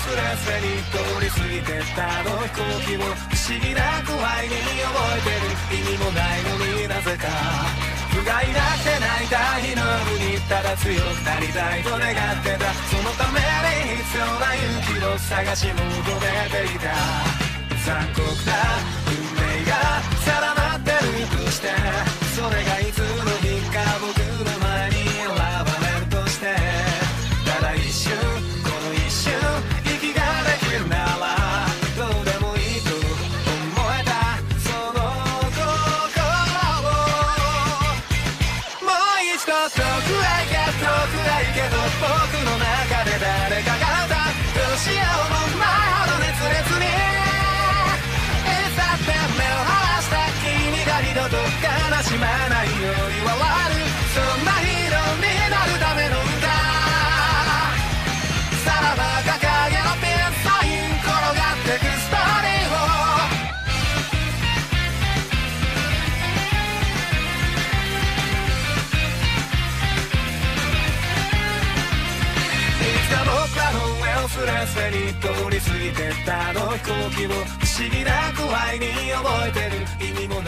スレに通り過ぎてったあの飛行機も不思議な怖いに覚えてる。意味もないのになぜか。不甲斐なくて泣いた日の夜にただ強くなりたいと願ってた。そのために必要な勇気を探し求めていた。残酷な遠くへ行け遠くへ行けど僕の中の上をスレスレに通り過ぎてったあの飛行機を不思議な具合に覚えてる。意味も